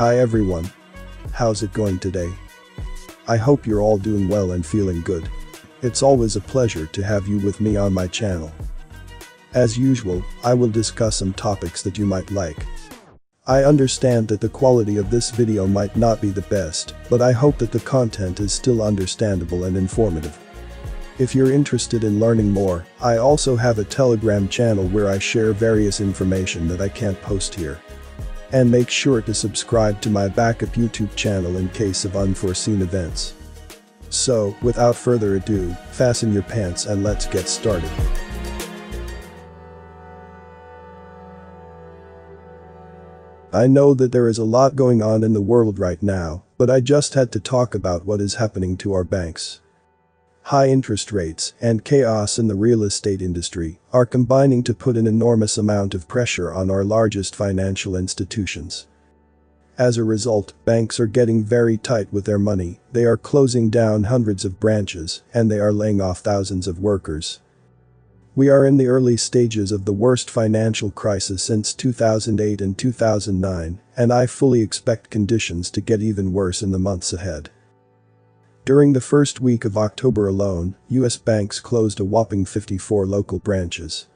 Hi everyone. How's it going today? I hope you're all doing well and feeling good. It's always a pleasure to have you with me on my channel. As usual, I will discuss some topics that you might like. I understand that the quality of this video might not be the best, but I hope that the content is still understandable and informative. If you're interested in learning more, I also have a telegram channel where I share various information that I can't post here. And make sure to subscribe to my backup YouTube channel in case of unforeseen events. So, without further ado, fasten your pants and let's get started. I know that there is a lot going on in the world right now, but I just had to talk about what is happening to our banks. High interest rates and chaos in the real estate industry are combining to put an enormous amount of pressure on our largest financial institutions. As a result, banks are getting very tight with their money, they are closing down hundreds of branches, and they are laying off thousands of workers. We are in the early stages of the worst financial crisis since 2008 and 2009, and I fully expect conditions to get even worse in the months ahead. During the first week of October alone, US banks closed a whopping 54 local branches.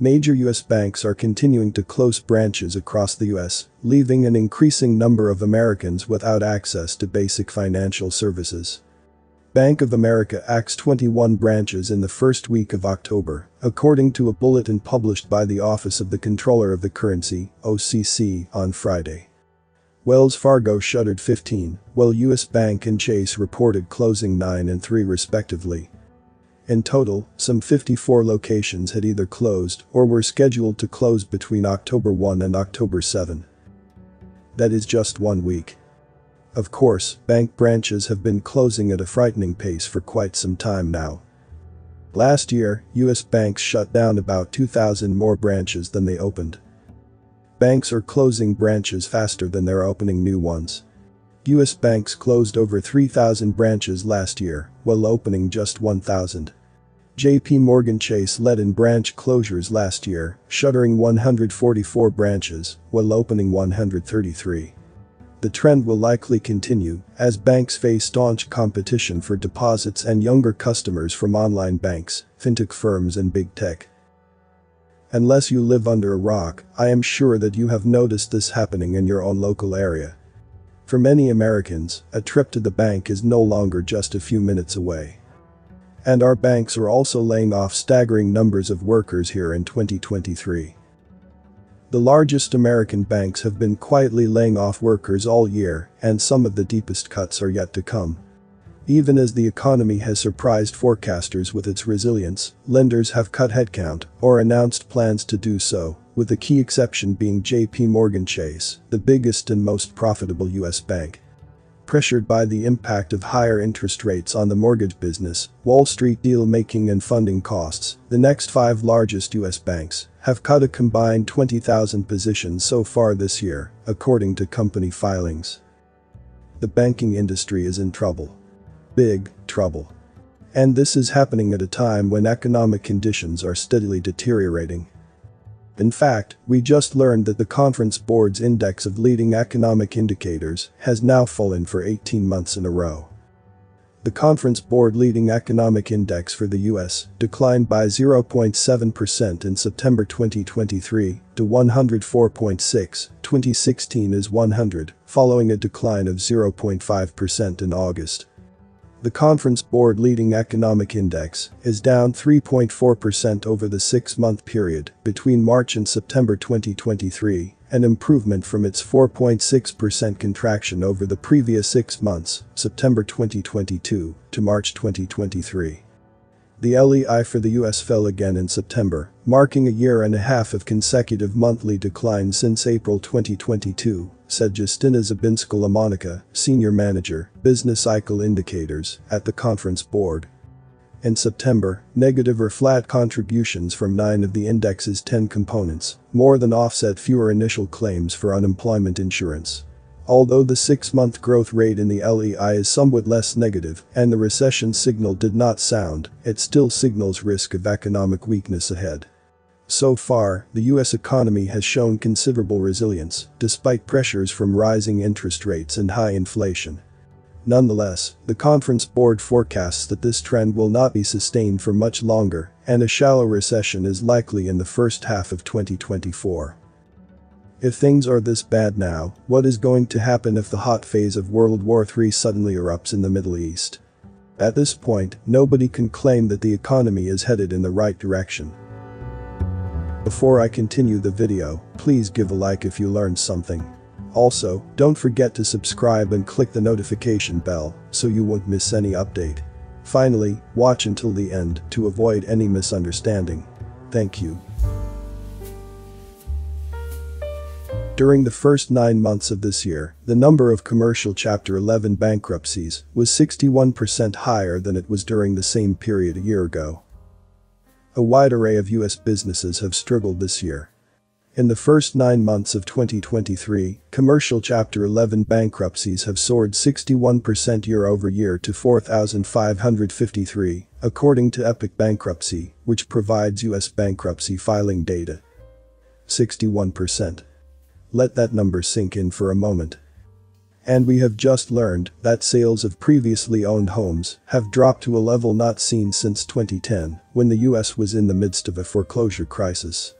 Major US banks are continuing to close branches across the US, leaving an increasing number of Americans without access to basic financial services. Bank of America axed 21 branches in the first week of October, according to a bulletin published by the Office of the Comptroller of the Currency, OCC, on Friday. Wells Fargo shuttered 15, while US Bank and Chase reported closing 9 and 3 respectively. In total, some 54 locations had either closed or were scheduled to close between October 1 and October 7. That is just one week. Of course, bank branches have been closing at a frightening pace for quite some time now. Last year, US banks shut down about 2,000 more branches than they opened. Banks are closing branches faster than they're opening new ones. US banks closed over 3,000 branches last year, while opening just 1,000. JP Morgan Chase led in branch closures last year, shuttering 144 branches, while opening 133. The trend will likely continue as banks face staunch competition for deposits and younger customers from online banks, fintech firms and big tech. Unless you live under a rock, I am sure that you have noticed this happening in your own local area. For many Americans, a trip to the bank is no longer just a few minutes away. And our banks are also laying off staggering numbers of workers here in 2023. The largest American banks have been quietly laying off workers all year, and some of the deepest cuts are yet to come. Even as the economy has surprised forecasters with its resilience, lenders have cut headcount or announced plans to do so, with the key exception being JP Morgan Chase, the biggest and most profitable US bank. Pressured by the impact of higher interest rates on the mortgage business, Wall Street deal making and funding costs, the next five largest US banks have cut a combined 20,000 positions so far this year, according to company filings. The banking industry is in trouble big trouble. And this is happening at a time when economic conditions are steadily deteriorating. In fact, we just learned that the Conference Board's index of leading economic indicators has now fallen for 18 months in a row. The Conference Board leading economic index for the US declined by 0.7% in September 2023 to 104.6, 2016 is 100, following a decline of 0.5% in August. The Conference Board leading economic index is down 3.4% over the six-month period between March and September 2023, an improvement from its 4.6% contraction over the previous six months, September 2022 to March 2023. The LEI for the US fell again in September, marking a year and a half of consecutive monthly decline since April 2022, said Justyna Zabinska-La Monica, Senior Manager, Business Cycle Indicators, at the conference board. In September, negative or flat contributions from 9 of the index's 10 components more than offset fewer initial claims for unemployment insurance. Although the six-month growth rate in the LEI is somewhat less negative and the recession signal did not sound, it still signals risk of economic weakness ahead. So far, the US economy has shown considerable resilience, despite pressures from rising interest rates and high inflation. Nonetheless, the conference board forecasts that this trend will not be sustained for much longer, and a shallow recession is likely in the first half of 2024. If things are this bad now, what is going to happen if the hot phase of World War III suddenly erupts in the Middle East? At this point, nobody can claim that the economy is headed in the right direction. Before I continue the video, please give a like if you learned something. Also, don't forget to subscribe and click the notification bell so you won't miss any update. Finally, watch until the end to avoid any misunderstanding. Thank you. During the first nine months of this year, the number of commercial Chapter 11 bankruptcies was 61% higher than it was during the same period a year ago. A wide array of US businesses have struggled this year. In the first nine months of 2023, commercial Chapter 11 bankruptcies have soared 61% year over year to 4,553, according to Epiq Bankruptcy, which provides US bankruptcy filing data. 61%. Let that number sink in for a moment. And we have just learned that sales of previously owned homes have dropped to a level not seen since 2010, when the US was in the midst of a foreclosure crisis.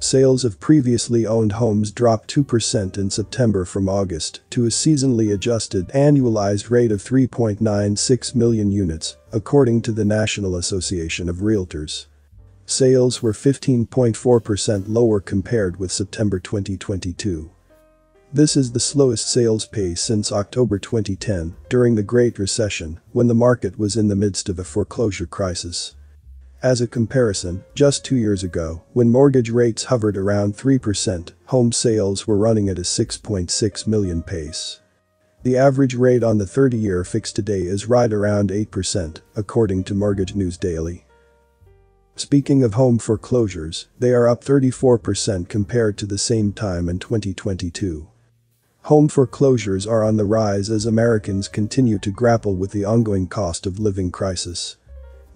Sales of previously owned homes dropped 2% in September from August to a seasonally adjusted annualized rate of 3.96 million units, according to the National Association of Realtors. Sales were 15.4% lower compared with September 2022. This is the slowest sales pace since October 2010, during the Great Recession, when the market was in the midst of a foreclosure crisis. As a comparison, just two years ago, when mortgage rates hovered around 3%, home sales were running at a 6.6 million pace. The average rate on the 30-year fixed today is right around 8%, according to Mortgage News Daily. Speaking of home foreclosures, they are up 34% compared to the same time in 2022. Home foreclosures are on the rise as Americans continue to grapple with the ongoing cost of living crisis.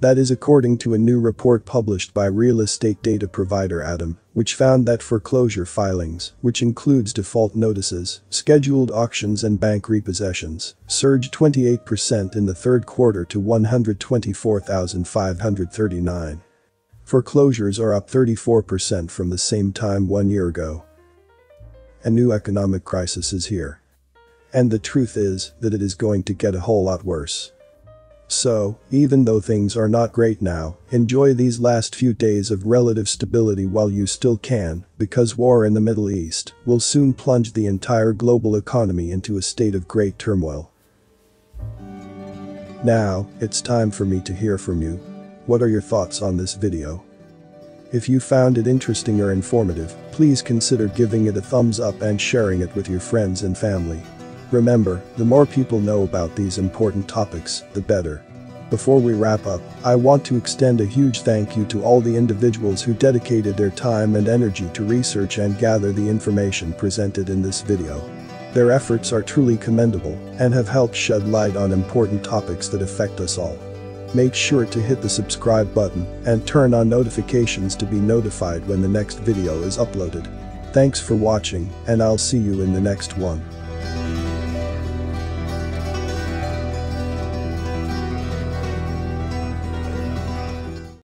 That is according to a new report published by real estate data provider ATTOM, which found that foreclosure filings, which includes default notices, scheduled auctions and bank repossessions, surged 28% in the third quarter to 124,539. Foreclosures are up 34% from the same time one year ago. A new economic crisis is here. And the truth is that it is going to get a whole lot worse. So, even though things are not great now, enjoy these last few days of relative stability while you still can, because war in the Middle East will soon plunge the entire global economy into a state of great turmoil. Now, it's time for me to hear from you. What are your thoughts on this video? If you found it interesting or informative, please consider giving it a thumbs up and sharing it with your friends and family. Remember, the more people know about these important topics, the better. Before we wrap up, I want to extend a huge thank you to all the individuals who dedicated their time and energy to research and gather the information presented in this video. Their efforts are truly commendable and have helped shed light on important topics that affect us all. Make sure to hit the subscribe button and turn on notifications to be notified when the next video is uploaded. Thanks for watching and I'll see you in the next one.